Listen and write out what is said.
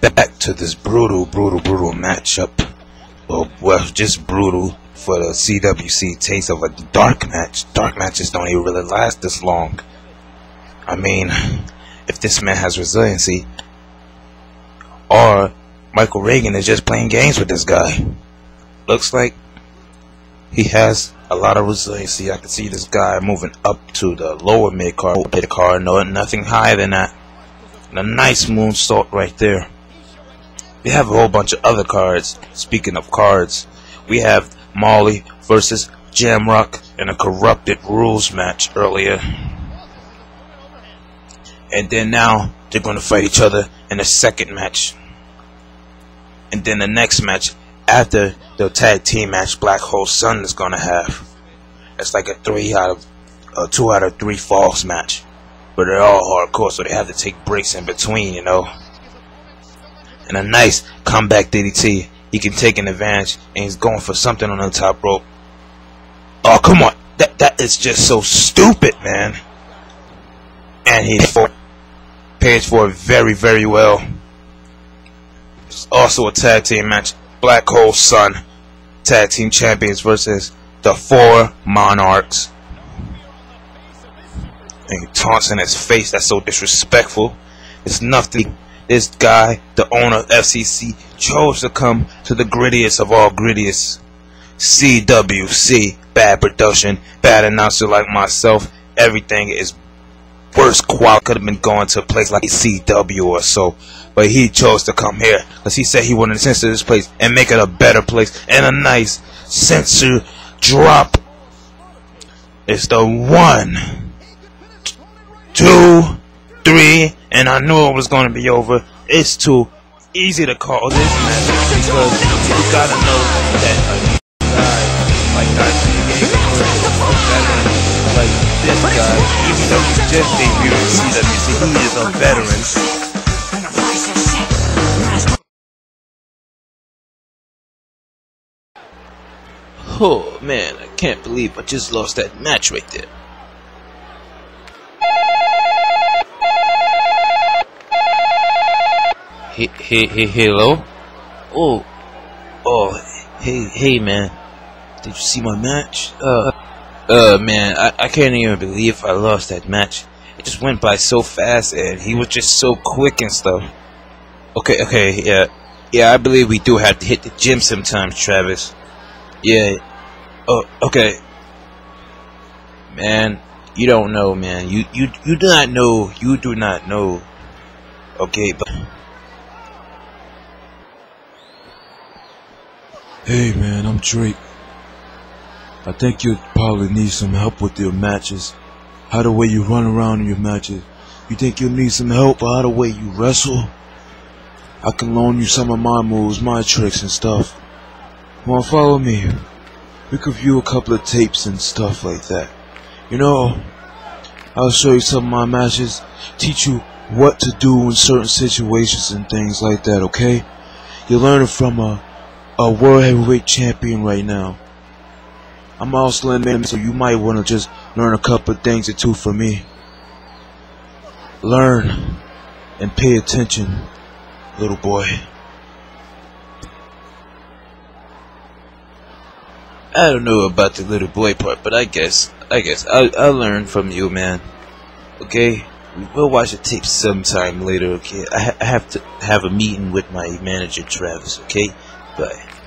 Back to this brutal, brutal, brutal matchup. Well, well, just brutal for the CWC taste of a dark match. Dark matches don't even really last this long. I mean, if this man has resiliency, or Michael Reagan is just playing games with this guy. Looks like he has a lot of resiliency. Uh, I can see this guy moving up to the lower mid card, mid card, no, nothing higher than that. And a nice moonsault right there. We have a whole bunch of other cards. Speaking of cards, we have Molly versus Jamrock in a corrupted rules match earlier. And then now they're going to fight each other in a second match. And then the next match after the tag team match Black Hole Sun is to have. It's like a three out of a two out of three falls match. But they're all hardcore, so they have to take breaks in between, you know. And a nice comeback DDT. He can take an advantage, and he's going for something on the top rope. Oh, come on. That, that is just so stupid, man. And he pays for it very, very well. It's also a tag team match. Black Hole Sun tag team champions versus the four Monarchs. And he taunts in his face. That's so disrespectful. It's nothing. This guy, the owner of FCC, chose to come to the grittiest of all grittiest. CWC, bad production, bad announcer like myself. Everything is worse quality. Could have been going to a place like CW or so. But he chose to come here because he said he wanted to censor this place and make it a better place and a nice censor drop. It's the one, two, three, and I knew it was going to be over. It's too easy to call this match because you gotta know that a guy like Dynasty just debuted in CWC, he is a veteran. Oh man, I can't believe I just lost that match right there. Hey, hey, hey, hello? Oh, oh, hey, hey, man. Did you see my match? Uh, uh, man, I, I can't even believe I lost that match. It just went by so fast, and he was just so quick and stuff. Okay, okay, yeah. Yeah, I believe we do have to hit the gym sometimes, Travis. Yeah. Oh, okay. Man, you don't know, man. You you you do not know. You do not know. Okay, but Hey man, I'm Drake. I think you probably need some help with your matches. How the way you run around in your matches. You think you'll need some help how the way you wrestle? I can loan you some of my moves, my tricks and stuff. Wanna follow me? We could view a couple of tapes and stuff like that. You know, I'll show you some of my matches, teach you what to do in certain situations and things like that, okay? You're learning from a, a world heavyweight champion right now. I'm all also in so you might want to just learn a couple things or two from me. Learn and pay attention, little boy. I don't know about the little boy part, but I guess I guess I'll, I'll learn from you, man. Okay, we'll watch the tape sometime later. Okay, I, ha I have to have a meeting with my manager, Travis. Okay, bye.